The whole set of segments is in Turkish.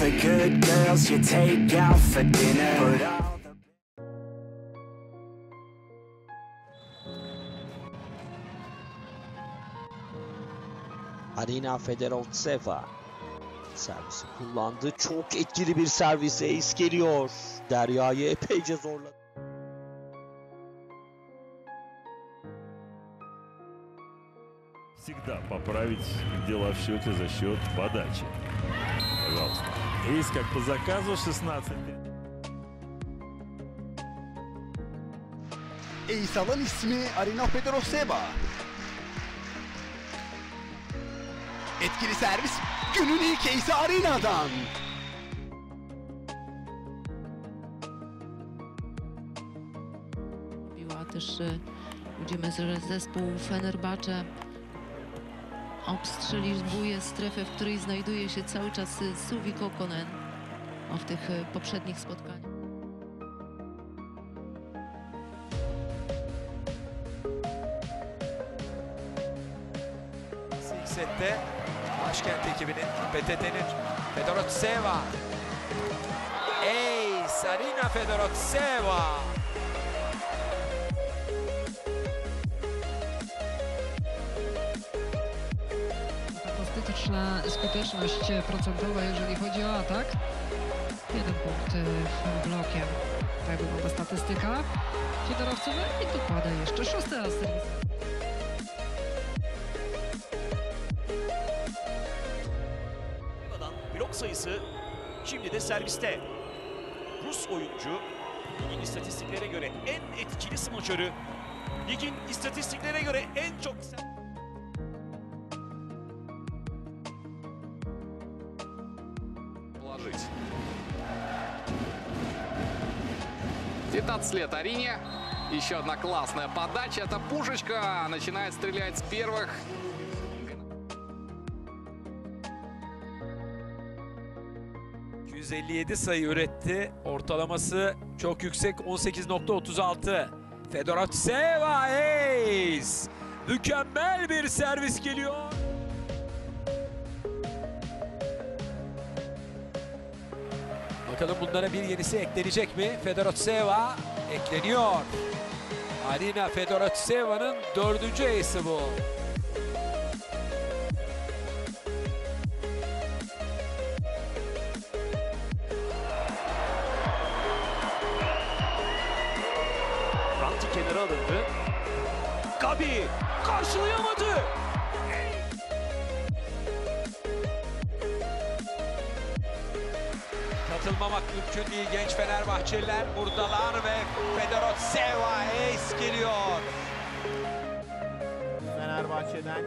the good girls you take out for dinner. But all the Arina Fedortseva servisi kullandı. Çok etkili bir servis. Ace geliyor. Derya'yı epeyce zorladı. Всегда поправить дела в счете за счет подачи. Пожалуйста. Эйс как по заказу 16 Ace alan ismi Arina Fedoroseva. Etkili servis günün ilk ace'i Arina'dan. Biła też e, widzimy, że zespół Fenerbahce obstrzeliwuje strefę, w której znajduje się cały czas Suvi Kokonen w tych e, poprzednich spotkaniach. İlk sette başkent ekibinin PTT'nin Fedorotseva. Ey Sarina Fedorotseva. Fantastyczna skuteczność procentowa, jeżeli chodzi o atak. Jeden punkt e, blokiem. Tak wygląda statystyka Siedorowcowa i dokłada jeszcze szósty asyst. Blok sayısı şimdi de serviste. Rus oyuncu ligin istatistiklere göre en etkili smaçörü. Ligin istatistiklere göre en çok положить. 19 лет Арине. Еще одна классная подача. Это Пушечка. Начинает стрелять с первых. ...257 sayı üretti. Ortalaması çok yüksek 18.36. Fedorotseva Ace. Mükemmel bir servis geliyor. Bakalım bunlara bir yenisi eklenecek mi? Fedorotseva ekleniyor. Arina Fedorotseva'nın dördüncü ace'i bu. Ranti kenara alındı. Gabi karşılayamadı. Katılmamak mümkün değil genç Fenerbahçeliler buradalar ve Fedorotseva Ace geliyor. Fenerbahçe'den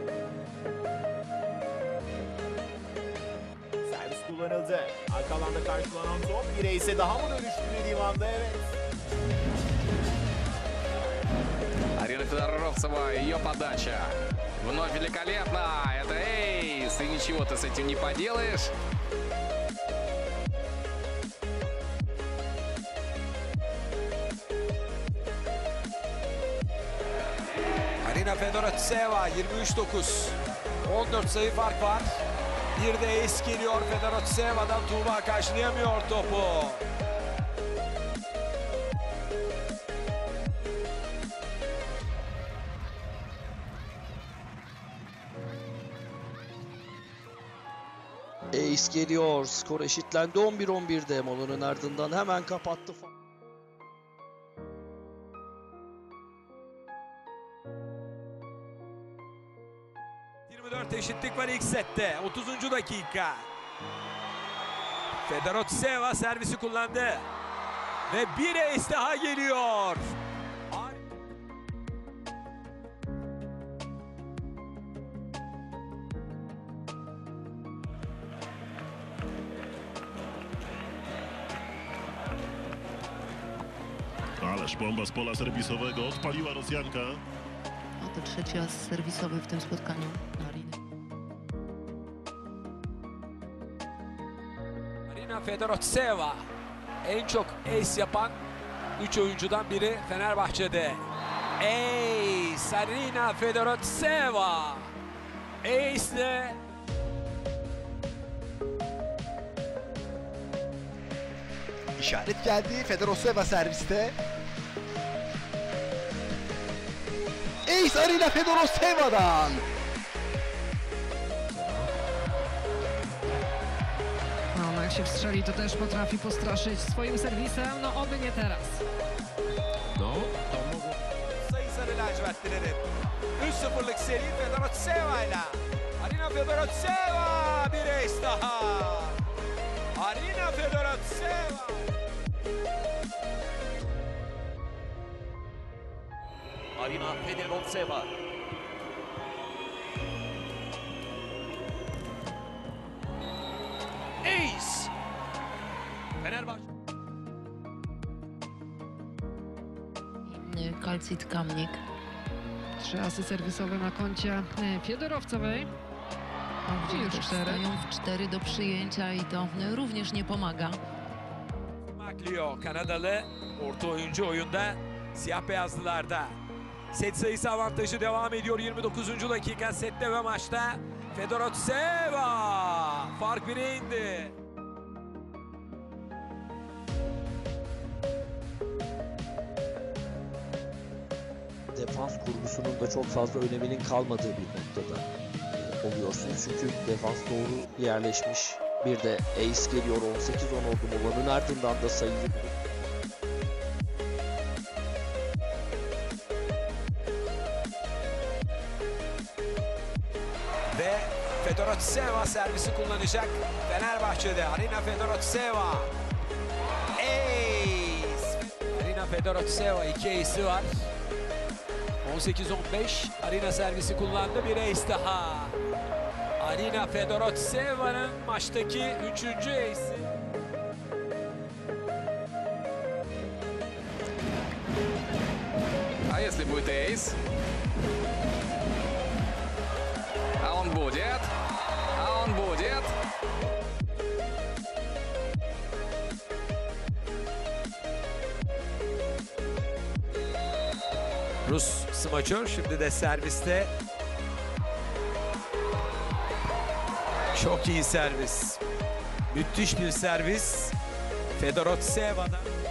servis kullanıldı. Arka alanda karşılanan top bir ise daha mı dönüştü divanda evet. Арина Федоровцева, ее подача. Вновь великолепно. Это Эйс. И ничего ты с этим не поделаешь. Arina Fedorotseva 23-9. 14 sayı fark var. Bir de Ace geliyor Fedorotseva'dan Tuğba karşılayamıyor topu. Ace geliyor. Skor eşitlendi 11-11'de. Molanın ardından hemen kapattı. İlk sette. 30. dakika. Fedorotseva servisi kullandı. Ve bir ace daha geliyor. Ależ bomba z pola serwisowego odpaliła Rosjanka. No to trzeci as serwisowy w tym spotkaniu Ariny. Arina Fedorotseva en çok ace yapan 3 oyuncudan biri Fenerbahçe'de. Ace Arina Fedorotseva. Ace ile İşaret geldi. Fedoroseva serviste. Ace Arina Fedoroseva'dan. Się wstrzeli, to też potrafi postraszyć swoim serwisem. No, oby nie teraz. No, to mogło Sayın Sarı lacivertlilerin 3-0'lık seri Fedoratseva ile Arina Fedoratseva bir ace daha. Arina Fedoratseva. Arina Fedorotseva. Ace. Fenerbahçe. Y, Kalcit Kamnik. Trzy asy serwisowe na koncie e, Fiedorowcowej. A Już cztery. stają w cztery do przyjęcia i to y, również nie pomaga. Maklio Kanadalı orta oyuncu oyunda siyah beyazlılarda. Set sayısı avantajı devam ediyor 29. dakika sette ve maçta. Fedoratseva fark bire indi. Defans kurgusunun da çok fazla öneminin kalmadığı bir noktada e, oluyorsunuz. Çünkü defans doğru yerleşmiş. Bir de ace geliyor 18-10 oldu Mola'nın ardından da sayıyı Ve Fedoratseva servisi kullanacak Fenerbahçe'de. Arina Fedoratseva. Ace. Arina Fedoratseva iki ace'i var. 18-15 Arina servisi kullandı. Bir ace daha. Arina Fedoratseva'nın maçtaki üçüncü ace'i. А если будет эйс? А он будет. А он будет. Rus smaçör şimdi de serviste. Çok iyi servis. Müthiş bir servis. Fedoratseva'dan.